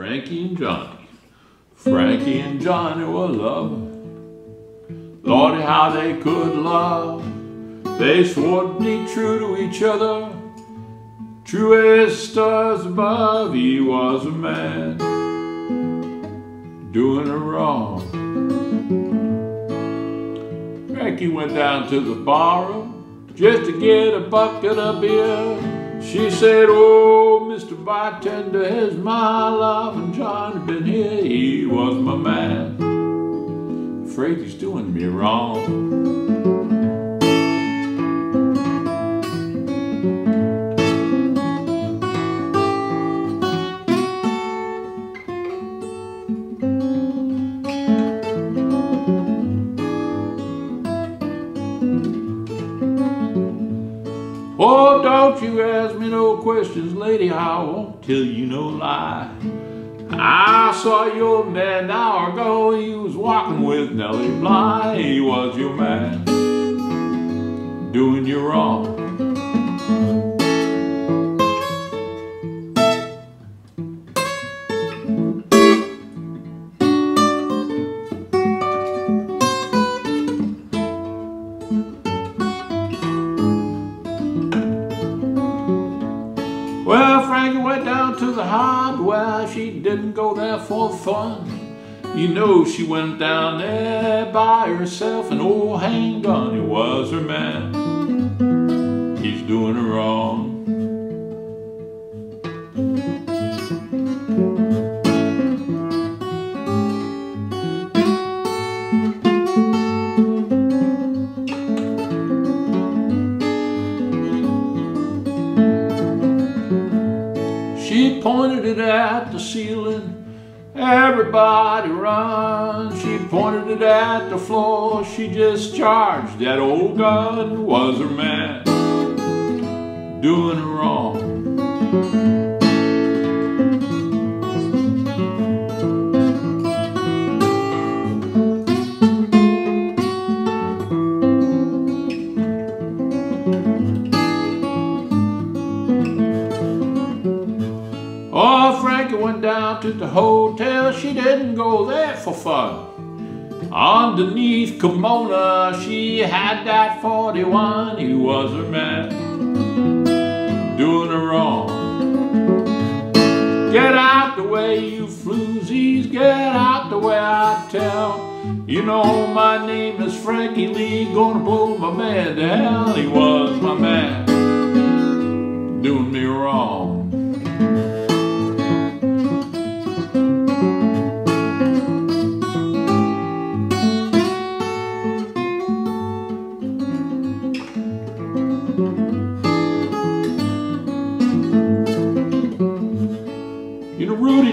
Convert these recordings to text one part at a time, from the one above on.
Frankie and Johnny. Frankie and Johnny were lovers. Lordy, how they could love. They swore to be true to each other. True as stars above, he was a man doing her wrong. Frankie went down to the barroom just to get a bucket of beer. She said, oh, Mr. Bartender, has my love and John been here? He was my man. Afraid he's doing me wrong. Oh, don't you ask me no questions, lady, I won't tell you no lie. I saw your man an hour ago, he was walking with Nellie Bly. He was your man, doing you wrong. Hardware. She didn't go there for fun. You know she went down there by herself. An old handgun, he was her man. He's doing her wrong. Pointed it at the ceiling. Everybody run. She pointed it at the floor. She just charged that old gun was her man doing her wrong. Down to the hotel. She didn't go there for fun. Underneath kimono, she had that 41. He was her man, doing her wrong. Get out the way, you floozies. Get out the way, I tell. You know my name is Frankie Lee. Gonna blow my man to hell. He was my man, doing me wrong.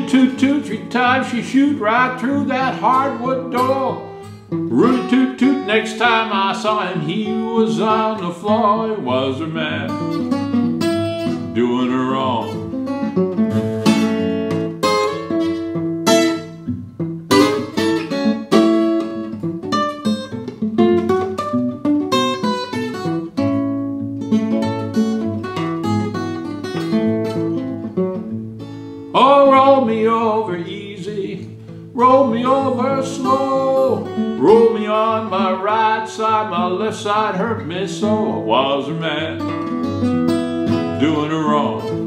Toot toot three times she shoot right through that hardwood door. Rudy toot toot, next time I saw him, he was on the floor. He was her man, me over easy, roll me over slow, roll me on my right side, my left side hurt me so. I was a man doing her wrong.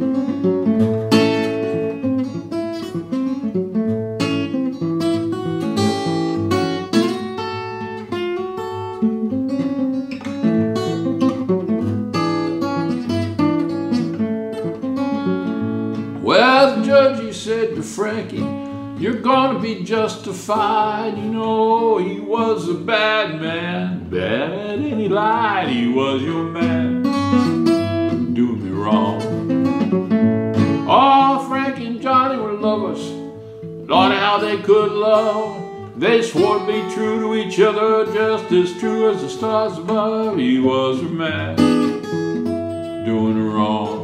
Said to Frankie, you're gonna be justified. You know, he was a bad man, bad and he lied. He was your man, doing me wrong. Oh, Frankie and Johnny were lovers. Lord, how they could love. They swore to be true to each other, just as true as the stars above. He was her man, doing her wrong.